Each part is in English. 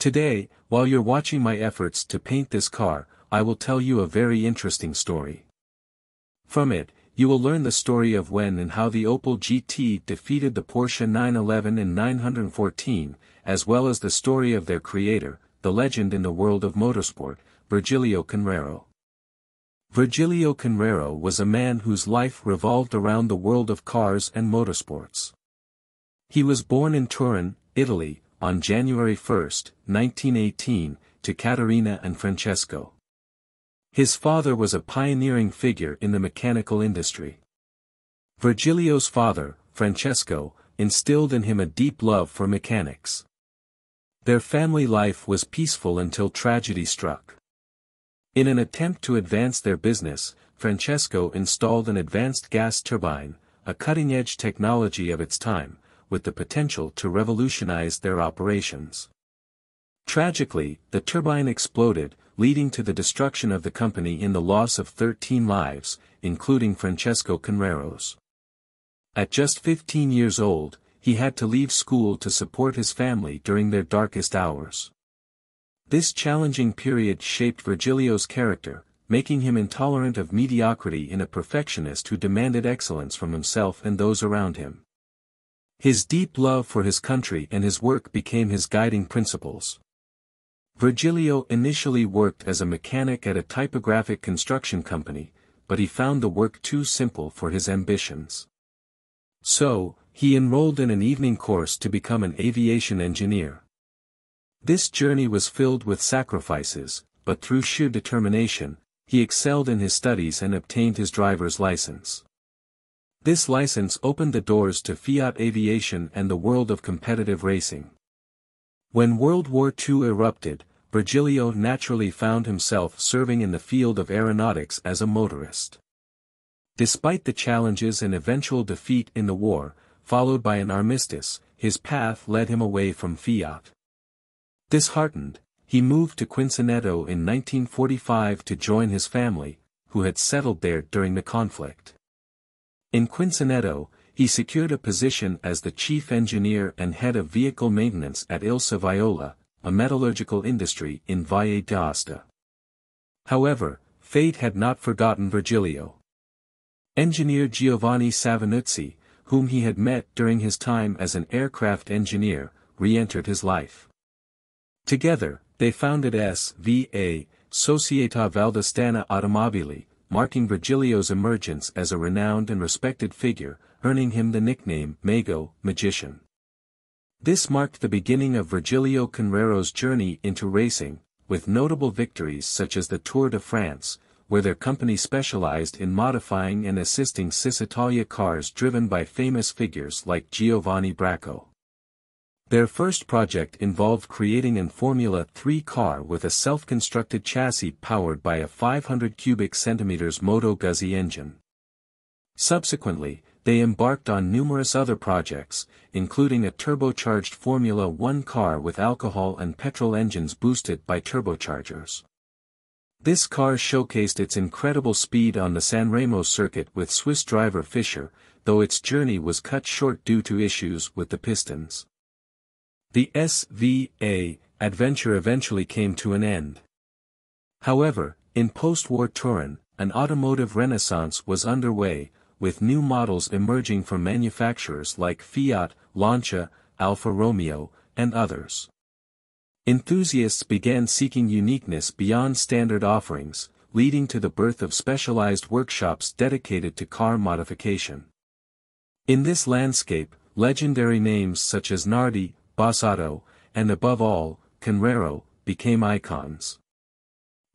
Today, while you're watching my efforts to paint this car, I will tell you a very interesting story. From it, you will learn the story of when and how the Opel GT defeated the Porsche 911 and 914, as well as the story of their creator, the legend in the world of motorsport, Virgilio Conrero. Virgilio Conrero was a man whose life revolved around the world of cars and motorsports. He was born in Turin, Italy, on January 1, 1918, to Caterina and Francesco. His father was a pioneering figure in the mechanical industry. Virgilio's father, Francesco, instilled in him a deep love for mechanics. Their family life was peaceful until tragedy struck. In an attempt to advance their business, Francesco installed an advanced gas turbine, a cutting-edge technology of its time, with the potential to revolutionize their operations. Tragically, the turbine exploded, leading to the destruction of the company in the loss of 13 lives, including Francesco Conrero's. At just 15 years old, he had to leave school to support his family during their darkest hours. This challenging period shaped Virgilio's character, making him intolerant of mediocrity in a perfectionist who demanded excellence from himself and those around him. His deep love for his country and his work became his guiding principles. Virgilio initially worked as a mechanic at a typographic construction company, but he found the work too simple for his ambitions. So, he enrolled in an evening course to become an aviation engineer. This journey was filled with sacrifices, but through sheer determination, he excelled in his studies and obtained his driver's license. This license opened the doors to Fiat aviation and the world of competitive racing. When World War II erupted, Virgilio naturally found himself serving in the field of aeronautics as a motorist. Despite the challenges and eventual defeat in the war, followed by an armistice, his path led him away from Fiat. Disheartened, he moved to Quincinetto in 1945 to join his family, who had settled there during the conflict. In Quincinetto, he secured a position as the chief engineer and head of vehicle maintenance at Ilsa Viola, a metallurgical industry in Valle d'Aosta. However, fate had not forgotten Virgilio. Engineer Giovanni Savonuzzi, whom he had met during his time as an aircraft engineer, re-entered his life. Together, they founded S.V.A., Società Valdostana Automobili, marking Virgilio's emergence as a renowned and respected figure, earning him the nickname Mago, Magician. This marked the beginning of Virgilio Conrero's journey into racing, with notable victories such as the Tour de France, where their company specialized in modifying and assisting Cisitalia cars driven by famous figures like Giovanni Bracco. Their first project involved creating an Formula 3 car with a self-constructed chassis powered by a 500 cubic centimeters Moto Guzzi engine. Subsequently, they embarked on numerous other projects, including a turbocharged Formula One car with alcohol and petrol engines boosted by turbochargers. This car showcased its incredible speed on the Sanremo circuit with Swiss driver Fischer, though its journey was cut short due to issues with the pistons. The SVA adventure eventually came to an end. However, in post-war Turin, an automotive renaissance was underway, with new models emerging from manufacturers like Fiat, Lancia, Alfa Romeo, and others. Enthusiasts began seeking uniqueness beyond standard offerings, leading to the birth of specialized workshops dedicated to car modification. In this landscape, legendary names such as Nardi, Bossato, and above all, Conrero, became icons.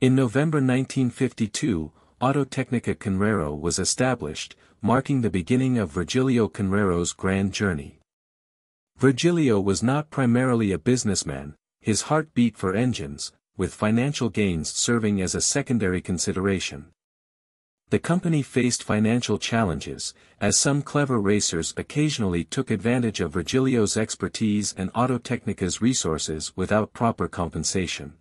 In November 1952, Autotecnica Conrero was established, marking the beginning of Virgilio Conrero's grand journey. Virgilio was not primarily a businessman, his heart beat for engines, with financial gains serving as a secondary consideration. The company faced financial challenges, as some clever racers occasionally took advantage of Virgilio's expertise and Autotecnica's resources without proper compensation.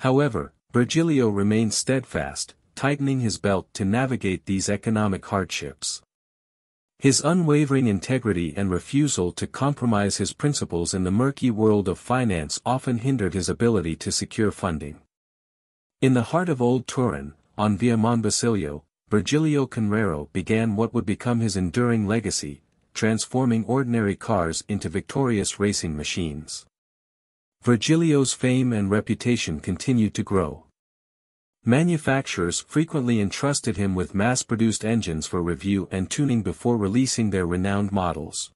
However, Virgilio remained steadfast, tightening his belt to navigate these economic hardships. His unwavering integrity and refusal to compromise his principles in the murky world of finance often hindered his ability to secure funding. In the heart of Old Turin, on Via Monbacilio, Virgilio Conrero began what would become his enduring legacy, transforming ordinary cars into victorious racing machines. Virgilio's fame and reputation continued to grow. Manufacturers frequently entrusted him with mass-produced engines for review and tuning before releasing their renowned models.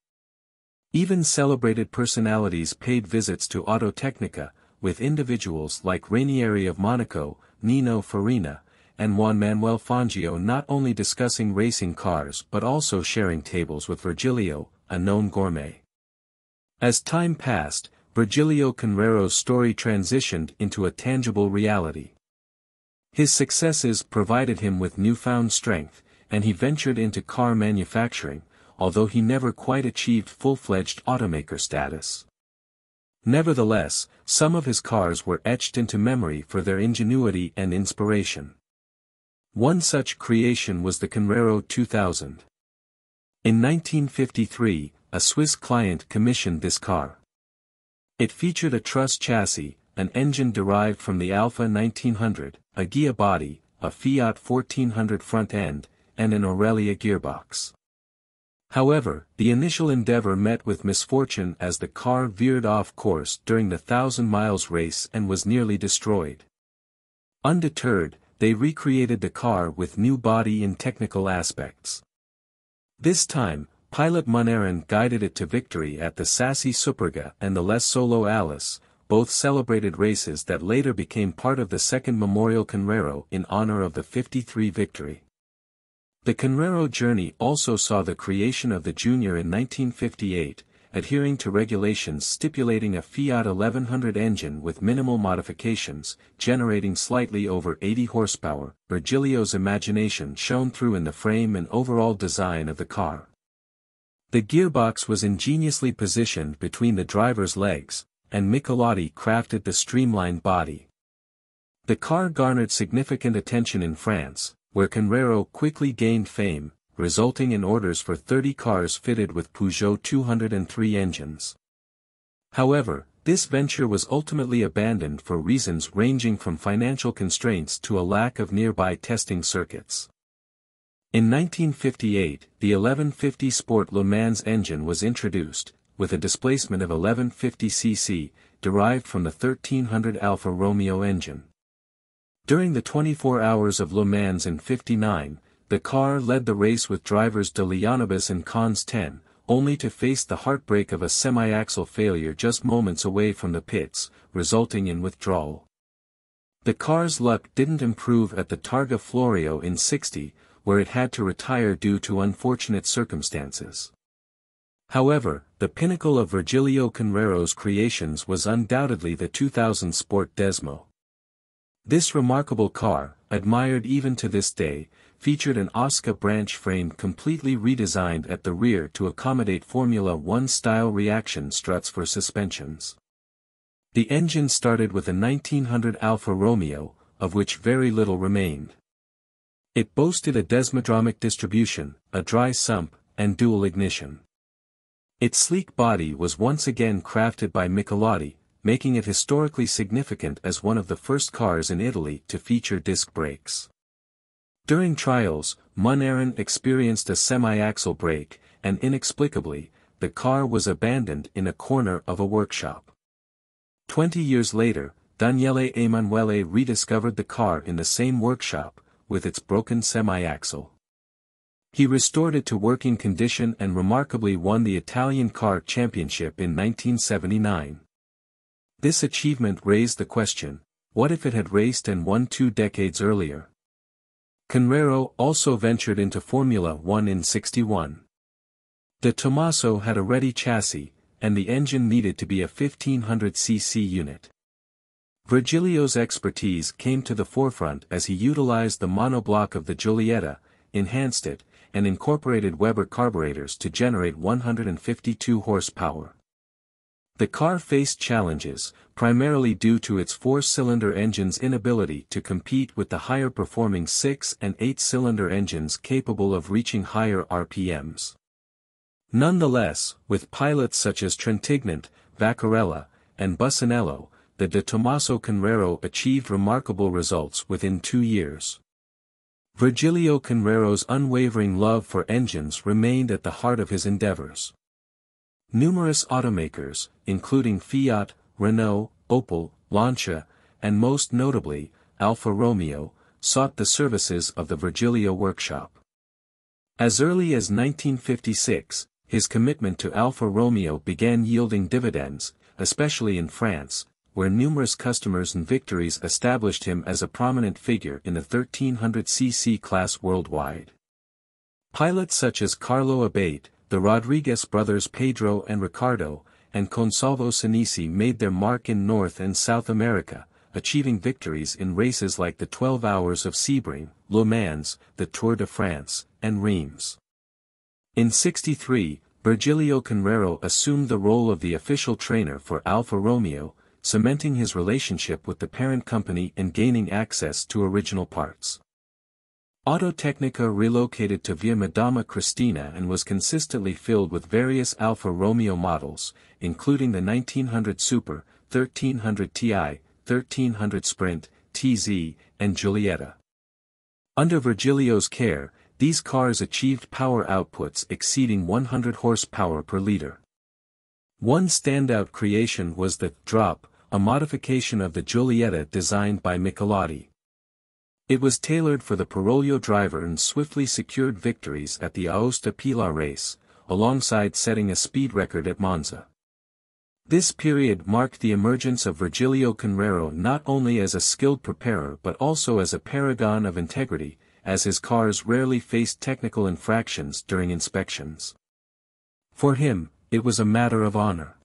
Even celebrated personalities paid visits to Autotecnica, with individuals like Rainieri of Monaco, Nino Farina, and Juan Manuel Fangio not only discussing racing cars but also sharing tables with Virgilio, a known gourmet. As time passed, Virgilio Conrero's story transitioned into a tangible reality. His successes provided him with newfound strength, and he ventured into car manufacturing, although he never quite achieved full-fledged automaker status. Nevertheless, some of his cars were etched into memory for their ingenuity and inspiration. One such creation was the Conrero 2000. In 1953, a Swiss client commissioned this car. It featured a truss chassis, an engine derived from the Alfa 1900, a Ghia body, a Fiat 1400 front end, and an Aurelia gearbox. However, the initial endeavor met with misfortune as the car veered off course during the thousand miles race and was nearly destroyed. Undeterred, they recreated the car with new body and technical aspects. This time, pilot Munaron guided it to victory at the Sassi Superga and the Les Solo Alice, both celebrated races that later became part of the second Memorial Conrero in honor of the 53 victory. The Conrero journey also saw the creation of the Junior in 1958, adhering to regulations stipulating a Fiat 1100 engine with minimal modifications, generating slightly over 80 horsepower. Virgilio's imagination shone through in the frame and overall design of the car. The gearbox was ingeniously positioned between the driver's legs, and Michelotti crafted the streamlined body. The car garnered significant attention in France, where Conrero quickly gained fame, resulting in orders for 30 cars fitted with Peugeot 203 engines. However, this venture was ultimately abandoned for reasons ranging from financial constraints to a lack of nearby testing circuits. In 1958, the 1150 Sport Le Mans engine was introduced, with a displacement of 1150 cc, derived from the 1300 Alfa Romeo engine. During the 24 hours of Le Mans in 59, the car led the race with drivers De Leonibus and Consten, only to face the heartbreak of a semi-axle failure just moments away from the pits, resulting in withdrawal. The car's luck didn't improve at the Targa Florio in 60, where it had to retire due to unfortunate circumstances. However, the pinnacle of Virgilio Conrero's creations was undoubtedly the 2000 Sport Desmo. This remarkable car, admired even to this day, featured an Osca branch frame completely redesigned at the rear to accommodate Formula One-style reaction struts for suspensions. The engine started with a 1900 Alfa Romeo, of which very little remained. It boasted a desmodromic distribution, a dry sump, and dual ignition. Its sleek body was once again crafted by Michelotti, making it historically significant as one of the first cars in Italy to feature disc brakes. During trials, Munaron experienced a semi-axle break, and inexplicably, the car was abandoned in a corner of a workshop. Twenty years later, Daniele Emanuele rediscovered the car in the same workshop, with its broken semi-axle. He restored it to working condition and remarkably won the Italian Car Championship in 1979. This achievement raised the question, what if it had raced and won two decades earlier? Conrero also ventured into Formula One in 61. De Tomaso had a ready chassis, and the engine needed to be a 1500cc unit. Virgilio's expertise came to the forefront as he utilized the monoblock of the Giulietta, enhanced it, and incorporated Weber carburetors to generate 152 horsepower. The car faced challenges, primarily due to its four-cylinder engine's inability to compete with the higher-performing six- and eight-cylinder engines capable of reaching higher RPMs. Nonetheless, with pilots such as Trintignant, Vaccarella, and Bussinello, the de Tomaso Conrero achieved remarkable results within two years. Virgilio Conrero's unwavering love for engines remained at the heart of his endeavors. Numerous automakers, including Fiat, Renault, Opel, Lancia, and most notably, Alfa Romeo, sought the services of the Virgilio workshop. As early as 1956, his commitment to Alfa Romeo began yielding dividends, especially in France, where numerous customers and victories established him as a prominent figure in the 1300cc class worldwide. Pilots such as Carlo Abate, the Rodriguez brothers Pedro and Ricardo, and Consalvo Sanesi made their mark in North and South America, achieving victories in races like the 12 Hours of Sebring, Le Mans, the Tour de France, and Reims. In 63, Virgilio Conrero assumed the role of the official trainer for Alfa Romeo, cementing his relationship with the parent company and gaining access to original parts. Autotecnica relocated to Via Madama Cristina and was consistently filled with various Alfa Romeo models, including the 1900 Super, 1300 Ti, 1300 Sprint, TZ, and Giulietta. Under Virgilio's care, these cars achieved power outputs exceeding 100 horsepower per liter. One standout creation was the drop, a modification of the Giulietta designed by Michelotti. It was tailored for the Parolio driver and swiftly secured victories at the Aosta Pilar race, alongside setting a speed record at Monza. This period marked the emergence of Virgilio Conrero not only as a skilled preparer but also as a paragon of integrity, as his cars rarely faced technical infractions during inspections. For him, it was a matter of honor.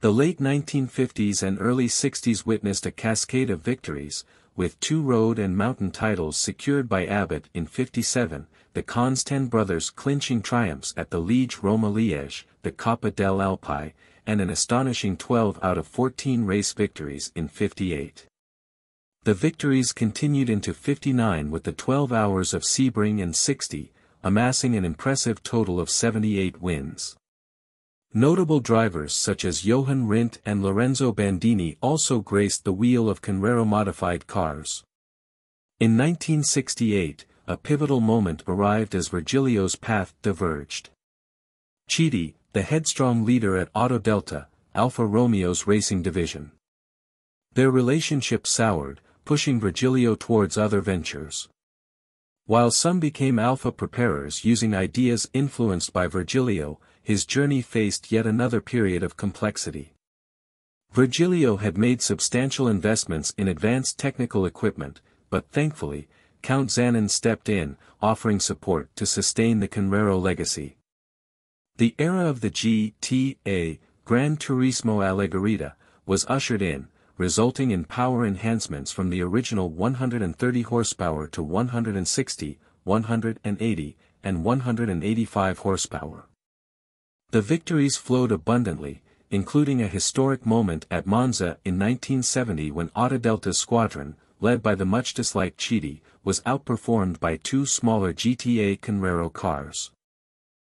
The late 1950s and early 60s witnessed a cascade of victories, with two road and mountain titles secured by Abbott in 57, the Constant brothers clinching triumphs at the Liège Roma Liège, the Coppa del Alpi, and an astonishing 12 out of 14 race victories in 58. The victories continued into 59 with the 12 hours of Sebring and 60, amassing an impressive total of 78 wins. Notable drivers such as Jochen Rindt and Lorenzo Bandini also graced the wheel of Conrero-modified cars. In 1968, a pivotal moment arrived as Virgilio's path diverged. Chiti, the headstrong leader at Autodelta, Alfa Romeo's racing division. Their relationship soured, pushing Virgilio towards other ventures. While some became Alfa preparers using ideas influenced by Virgilio, his journey faced yet another period of complexity. Virgilio had made substantial investments in advanced technical equipment, but thankfully, Count Zanin stepped in, offering support to sustain the Conrero legacy. The era of the GTA, Gran Turismo Alleggerita, was ushered in, resulting in power enhancements from the original 130 horsepower to 160, 180, and 185 horsepower. The victories flowed abundantly, including a historic moment at Monza in 1970 when Autodelta's squadron, led by the much disliked Chiti, was outperformed by two smaller GTA Conrero cars.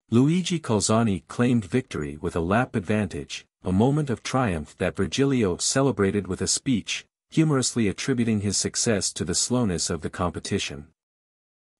Luigi Colzani claimed victory with a lap advantage, a moment of triumph that Virgilio celebrated with a speech, humorously attributing his success to the slowness of the competition.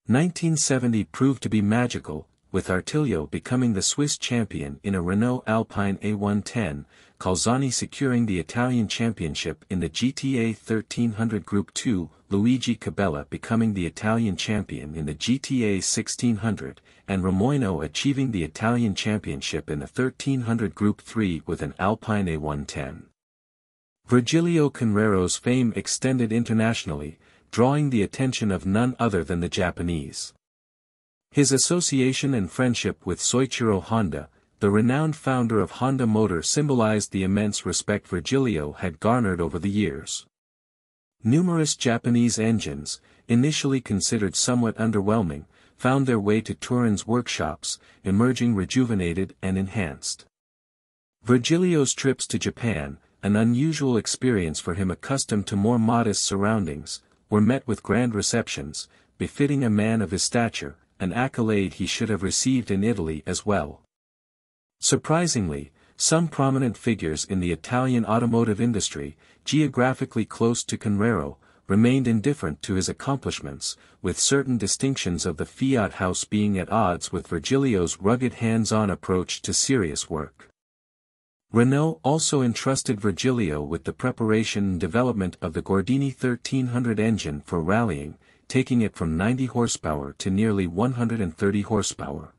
1970 proved to be magical, with Artiglio becoming the Swiss champion in a Renault Alpine A110, Colzani securing the Italian championship in the GTA 1300 Group 2, Luigi Cabella becoming the Italian champion in the GTA 1600, and Ramoino achieving the Italian championship in the 1300 Group 3 with an Alpine A110. Virgilio Conrero's fame extended internationally, drawing the attention of none other than the Japanese. His association and friendship with Soichiro Honda, the renowned founder of Honda Motor symbolized the immense respect Virgilio had garnered over the years. Numerous Japanese engines, initially considered somewhat underwhelming, found their way to Turin's workshops, emerging rejuvenated and enhanced. Virgilio's trips to Japan, an unusual experience for him accustomed to more modest surroundings, were met with grand receptions, befitting a man of his stature, an accolade he should have received in Italy as well. Surprisingly, some prominent figures in the Italian automotive industry, geographically close to Conrero, remained indifferent to his accomplishments, with certain distinctions of the Fiat house being at odds with Virgilio's rugged hands-on approach to serious work. Renault also entrusted Virgilio with the preparation and development of the Gordini 1300 engine for rallying, taking it from 90 horsepower to nearly 130 horsepower.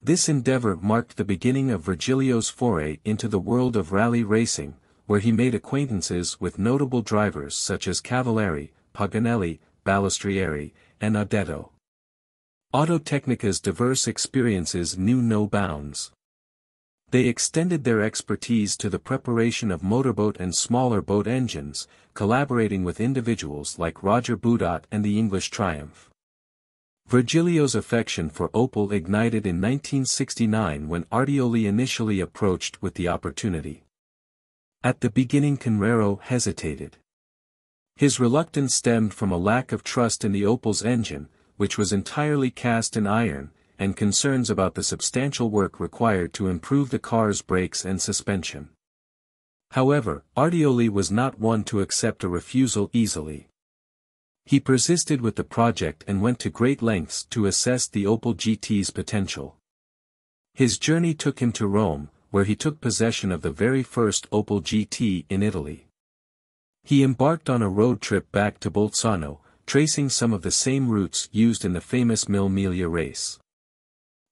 This endeavor marked the beginning of Virgilio's foray into the world of rally racing, where he made acquaintances with notable drivers such as Cavallari, Paganelli, Balestrieri, and Audetto. Autotecnica's diverse experiences knew no bounds. They extended their expertise to the preparation of motorboat and smaller boat engines, collaborating with individuals like Roger Boudot and the English Triumph. Virgilio's affection for Opel ignited in 1969 when Ardioli initially approached with the opportunity. At the beginning Conrero hesitated. His reluctance stemmed from a lack of trust in the Opel's engine, which was entirely cast in iron, and concerns about the substantial work required to improve the car's brakes and suspension. However, Ardioli was not one to accept a refusal easily. He persisted with the project and went to great lengths to assess the Opel GT's potential. His journey took him to Rome, where he took possession of the very first Opel GT in Italy. He embarked on a road trip back to Bolzano, tracing some of the same routes used in the famous Mille Miglia race.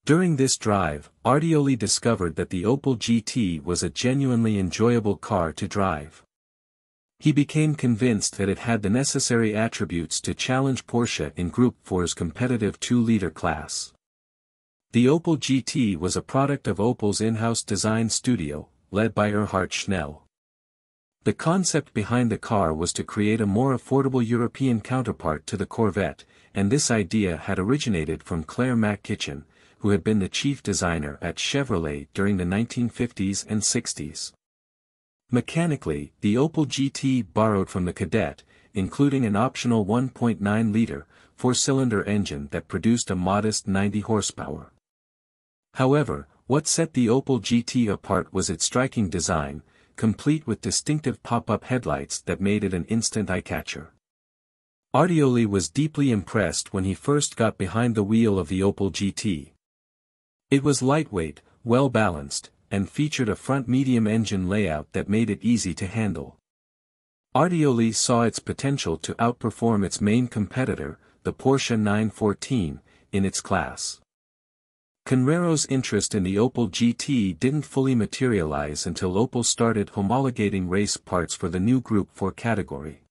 During this drive, Ardioli discovered that the Opel GT was a genuinely enjoyable car to drive. He became convinced that it had the necessary attributes to challenge Porsche in Group 4's competitive 2-liter class. The Opel GT was a product of Opel's in-house design studio, led by Erhard Schnell. The concept behind the car was to create a more affordable European counterpart to the Corvette, and this idea had originated from Clare MacKichan, who had been the chief designer at Chevrolet during the 1950s and 60s. Mechanically, the Opel GT borrowed from the Kadett, including an optional 1.9-liter, four-cylinder engine that produced a modest 90 horsepower. However, what set the Opel GT apart was its striking design, complete with distinctive pop-up headlights that made it an instant eye-catcher. Ardioli was deeply impressed when he first got behind the wheel of the Opel GT. It was lightweight, well-balanced, and featured a front medium engine layout that made it easy to handle. Ardioli saw its potential to outperform its main competitor, the Porsche 914, in its class. Conrero's interest in the Opel GT didn't fully materialize until Opel started homologating race parts for the new Group 4 category.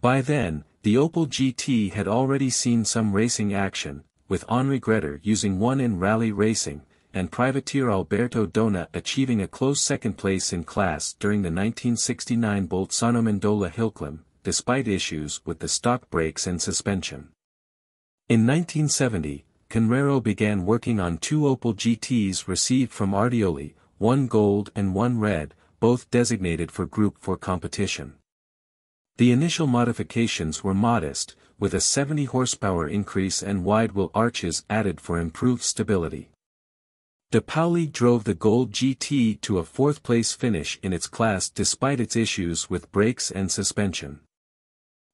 By then, the Opel GT had already seen some racing action, with Henri Greder using one in rally racing, and privateer Alberto Dona achieving a close second place in class during the 1969 Bolzano Mendola Hillclimb, despite issues with the stock brakes and suspension. In 1970, Conrero began working on two Opel GTs received from Ardioli, one gold and one red, both designated for Group 4 competition. The initial modifications were modest, with a 70 horsepower increase and wide wheel arches added for improved stability. DePauli drove the Gold GT to a fourth-place finish in its class despite its issues with brakes and suspension.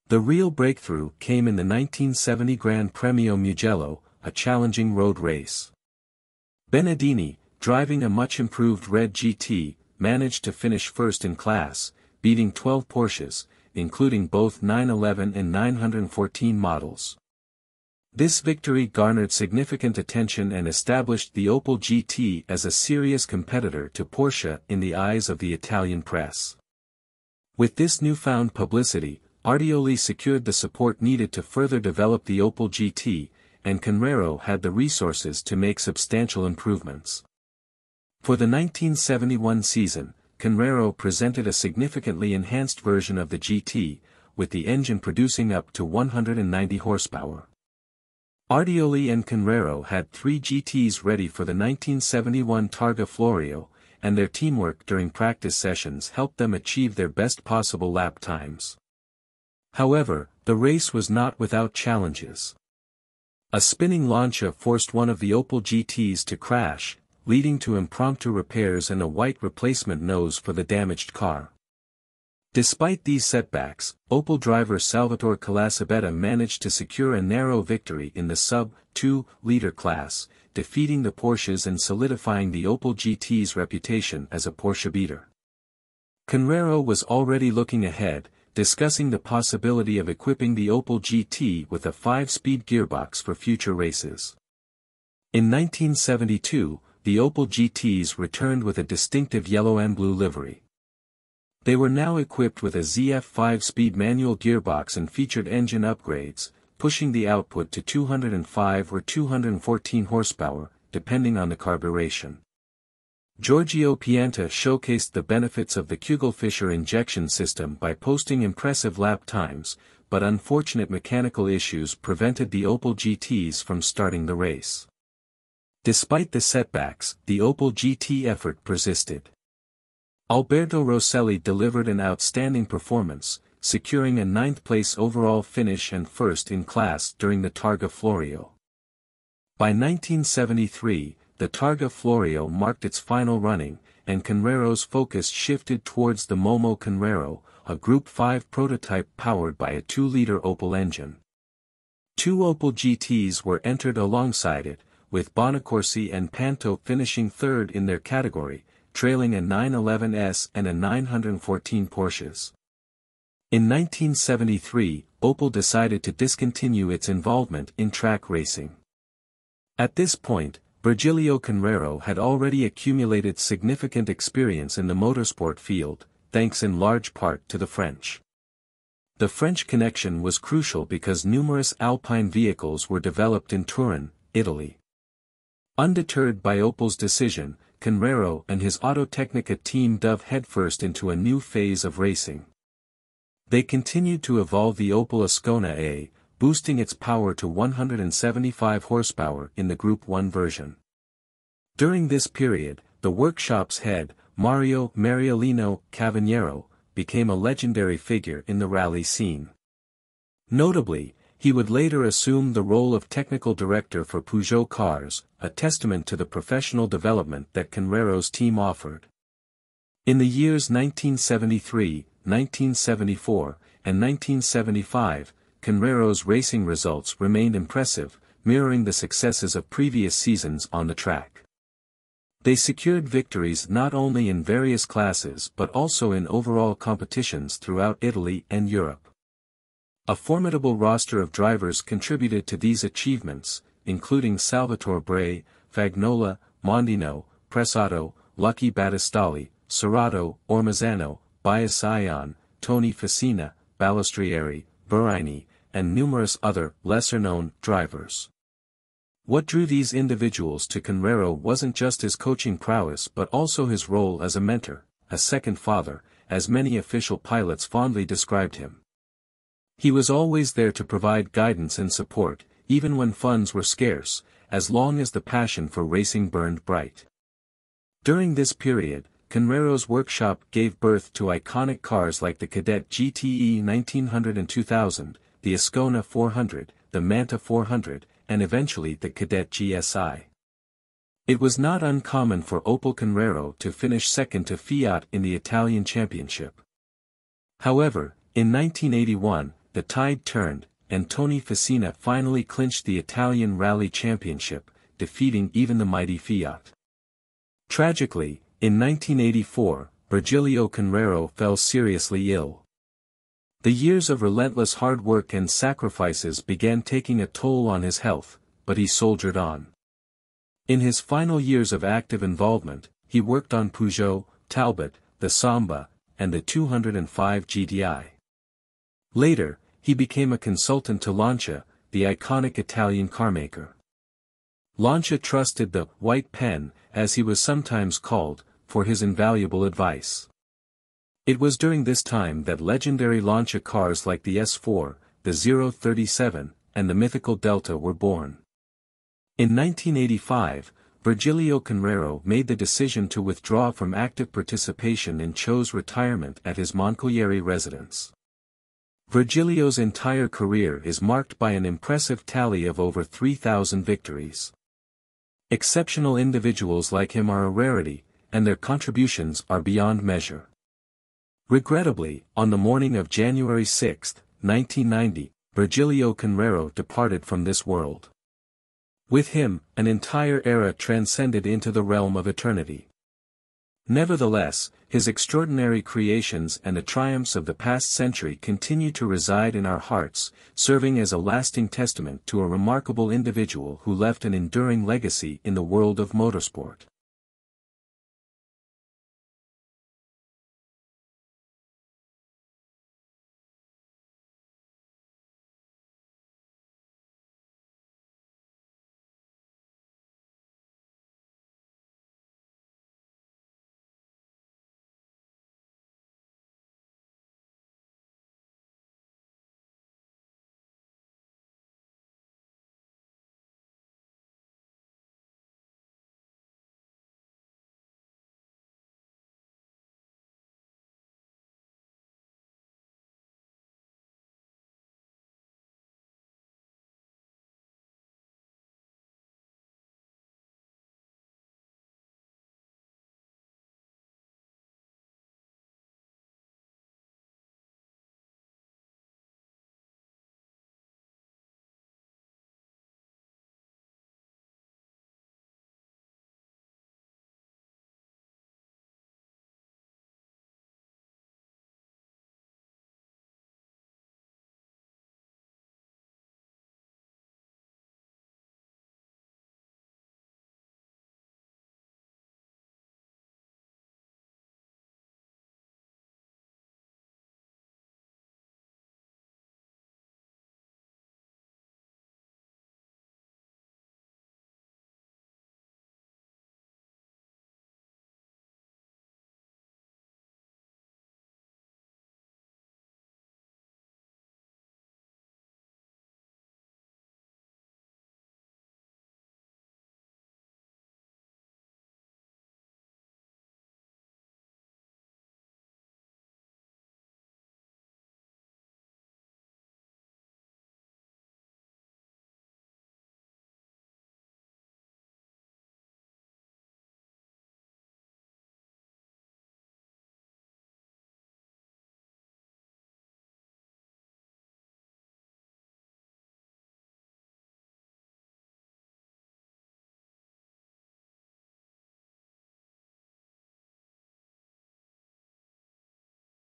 The real breakthrough came in the 1970 Gran Premio Mugello, a challenging road race. Benedini, driving a much-improved red GT, managed to finish first in class, beating 12 Porsches, including both 911 and 914 models. This victory garnered significant attention and established the Opel GT as a serious competitor to Porsche in the eyes of the Italian press. With this newfound publicity, Ardioli secured the support needed to further develop the Opel GT, and Conrero had the resources to make substantial improvements. For the 1971 season, Conrero presented a significantly enhanced version of the GT, with the engine producing up to 190 horsepower. Ardioli and Conrero had three GTs ready for the 1971 Targa Florio, and their teamwork during practice sessions helped them achieve their best possible lap times. However, the race was not without challenges. A spinning launcher forced one of the Opel GTs to crash, leading to impromptu repairs and a white replacement nose for the damaged car. Despite these setbacks, Opel driver Salvatore Calascibetta managed to secure a narrow victory in the sub-2-liter class, defeating the Porsches and solidifying the Opel GT's reputation as a Porsche beater. Conrero was already looking ahead, discussing the possibility of equipping the Opel GT with a 5-speed gearbox for future races. In 1972, the Opel GTs returned with a distinctive yellow and blue livery. They were now equipped with a ZF 5-speed manual gearbox and featured engine upgrades, pushing the output to 205 or 214 horsepower, depending on the carburation. Giorgio Pianta showcased the benefits of the Kugelfischer injection system by posting impressive lap times, but unfortunate mechanical issues prevented the Opel GTs from starting the race. Despite the setbacks, the Opel GT effort persisted. Alberto Rosselli delivered an outstanding performance, securing a ninth-place overall finish and first in class during the Targa Florio. By 1973, the Targa Florio marked its final running, and Conrero's focus shifted towards the Momo Conrero, a Group 5 prototype powered by a 2-liter Opel engine. Two Opel GTs were entered alongside it, with Bonaccorsi and Panto finishing third in their category, trailing a 911S and a 914 Porsches. In 1973, Opel decided to discontinue its involvement in track racing. At this point, Virgilio Conrero had already accumulated significant experience in the motorsport field, thanks in large part to the French. The French connection was crucial because numerous Alpine vehicles were developed in Turin, Italy. Undeterred by Opel's decision, Conrero and his Autotecnica team dove headfirst into a new phase of racing. They continued to evolve the Opel Ascona A, boosting its power to 175 horsepower in the Group 1 version. During this period, the workshop's head, Mario Mariolino Cavagnero, became a legendary figure in the rally scene. Notably, he would later assume the role of technical director for Peugeot cars, a testament to the professional development that Conrero's team offered. In the years 1973, 1974, and 1975, Conrero's racing results remained impressive, mirroring the successes of previous seasons on the track. They secured victories not only in various classes but also in overall competitions throughout Italy and Europe. A formidable roster of drivers contributed to these achievements, including Salvatore Bray, Fagnola, Mondino, Pressato, Lucky Battistolli, Serrato, Ormazzano, Biasion, Tony Fassina, Balestrieri, Burini, and numerous other, lesser-known, drivers. What drew these individuals to Conrero wasn't just his coaching prowess but also his role as a mentor, a second father, as many official pilots fondly described him. He was always there to provide guidance and support, even when funds were scarce, as long as the passion for racing burned bright. During this period, Conrero's workshop gave birth to iconic cars like the Kadett GTE 1900 and 2000, the Ascona 400, the Manta 400, and eventually the Kadett GSI. It was not uncommon for Opel Conrero to finish second to Fiat in the Italian Championship. However, in 1981, the tide turned, and Tony Fassina finally clinched the Italian Rally Championship, defeating even the mighty Fiat. Tragically, in 1984, Virgilio Conrero fell seriously ill. The years of relentless hard work and sacrifices began taking a toll on his health, but he soldiered on. In his final years of active involvement, he worked on Peugeot, Talbot, the Samba, and the 205 GTI. Later, he became a consultant to Lancia, the iconic Italian carmaker. Lancia trusted the white pen, as he was sometimes called, for his invaluable advice. It was during this time that legendary Lancia cars like the S4, the 037, and the mythical Delta were born. In 1985, Virgilio Conrero made the decision to withdraw from active participation and chose retirement at his Moncalieri residence. Virgilio's entire career is marked by an impressive tally of over 3,000 victories. Exceptional individuals like him are a rarity, and their contributions are beyond measure. Regrettably, on the morning of January 6, 1990, Virgilio Conrero departed from this world. With him, an entire era transcended into the realm of eternity. Nevertheless, his extraordinary creations and the triumphs of the past century continue to reside in our hearts, serving as a lasting testament to a remarkable individual who left an enduring legacy in the world of motorsport.